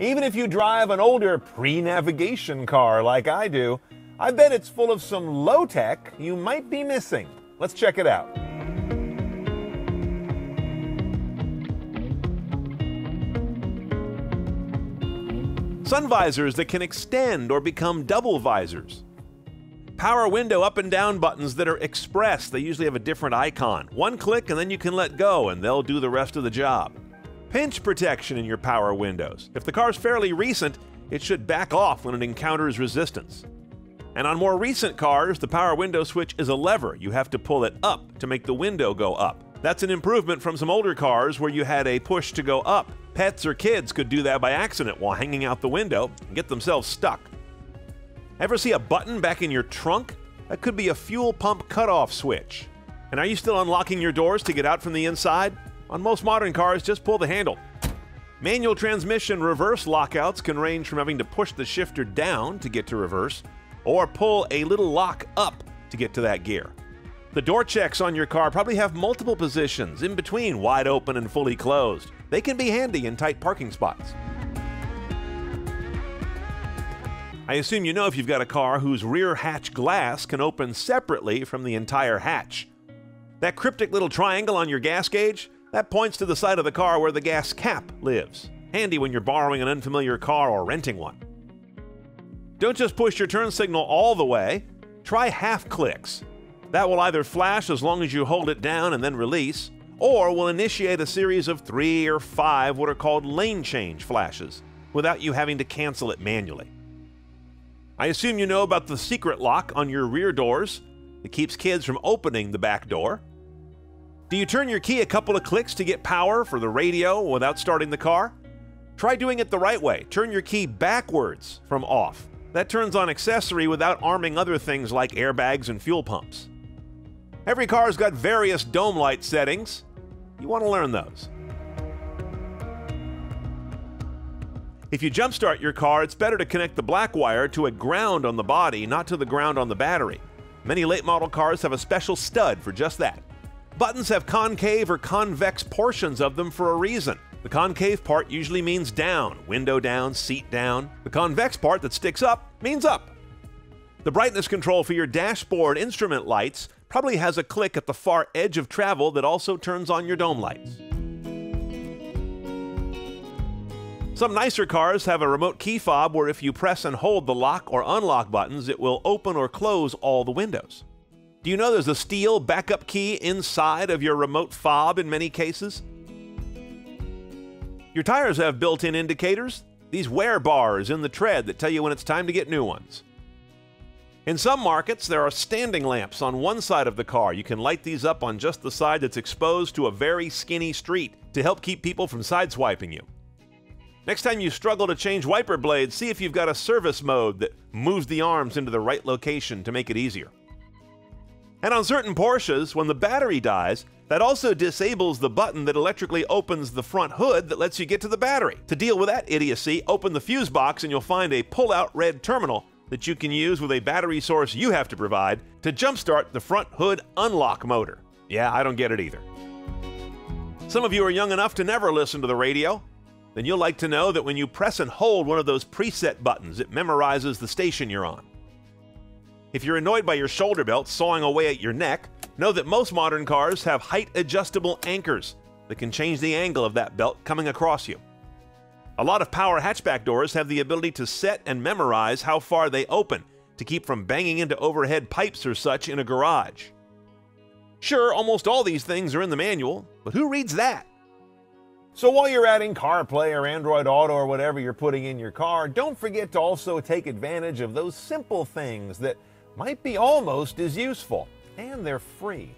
Even if you drive an older pre navigation car like I do, I bet it's full of some low tech you might be missing. Let's check it out. Sun visors that can extend or become double visors. Power window up and down buttons that are express. They usually have a different icon. One click and then you can let go and they'll do the rest of the job. Pinch protection in your power windows. If the car's fairly recent, it should back off when it encounters resistance. And on more recent cars, the power window switch is a lever. You have to pull it up to make the window go up. That's an improvement from some older cars where you had a push to go up. Pets or kids could do that by accident while hanging out the window and get themselves stuck. Ever see a button back in your trunk? That could be a fuel pump cutoff switch. And are you still unlocking your doors to get out from the inside? On most modern cars, just pull the handle. Manual transmission reverse lockouts can range from having to push the shifter down to get to reverse, or pull a little lock up to get to that gear. The door checks on your car probably have multiple positions in between wide open and fully closed. They can be handy in tight parking spots. I assume you know if you've got a car whose rear hatch glass can open separately from the entire hatch. That cryptic little triangle on your gas gauge, that points to the side of the car where the gas cap lives. Handy when you're borrowing an unfamiliar car or renting one. Don't just push your turn signal all the way, try half clicks. That will either flash as long as you hold it down and then release, or will initiate a series of three or five what are called lane change flashes without you having to cancel it manually. I assume you know about the secret lock on your rear doors that keeps kids from opening the back door. Do you turn your key a couple of clicks to get power for the radio without starting the car? Try doing it the right way. Turn your key backwards from off. That turns on accessory without arming other things like airbags and fuel pumps. Every car's got various dome light settings. You want to learn those. If you jumpstart your car, it's better to connect the black wire to a ground on the body, not to the ground on the battery. Many late model cars have a special stud for just that. Buttons have concave or convex portions of them for a reason. The concave part usually means down, window down, seat down. The convex part that sticks up means up. The brightness control for your dashboard instrument lights probably has a click at the far edge of travel that also turns on your dome lights. Some nicer cars have a remote key fob where if you press and hold the lock or unlock buttons, it will open or close all the windows. Do you know there's a steel backup key inside of your remote fob in many cases? Your tires have built in indicators, these wear bars in the tread that tell you when it's time to get new ones. In some markets, there are standing lamps on one side of the car. You can light these up on just the side that's exposed to a very skinny street to help keep people from sideswiping you. Next time you struggle to change wiper blades, see if you've got a service mode that moves the arms into the right location to make it easier. And on certain Porsches, when the battery dies, that also disables the button that electrically opens the front hood that lets you get to the battery. To deal with that idiocy, open the fuse box and you'll find a pull out red terminal that you can use with a battery source you have to provide to jumpstart the front hood unlock motor. Yeah, I don't get it either. Some of you are young enough to never listen to the radio. Then you'll like to know that when you press and hold one of those preset buttons, it memorizes the station you're on. If you're annoyed by your shoulder belt sawing away at your neck, know that most modern cars have height adjustable anchors that can change the angle of that belt coming across you. A lot of power hatchback doors have the ability to set and memorize how far they open to keep from banging into overhead pipes or such in a garage. Sure, almost all these things are in the manual, but who reads that? So while you're adding CarPlay or Android Auto or whatever you're putting in your car, don't forget to also take advantage of those simple things that might be almost as useful, and they're free.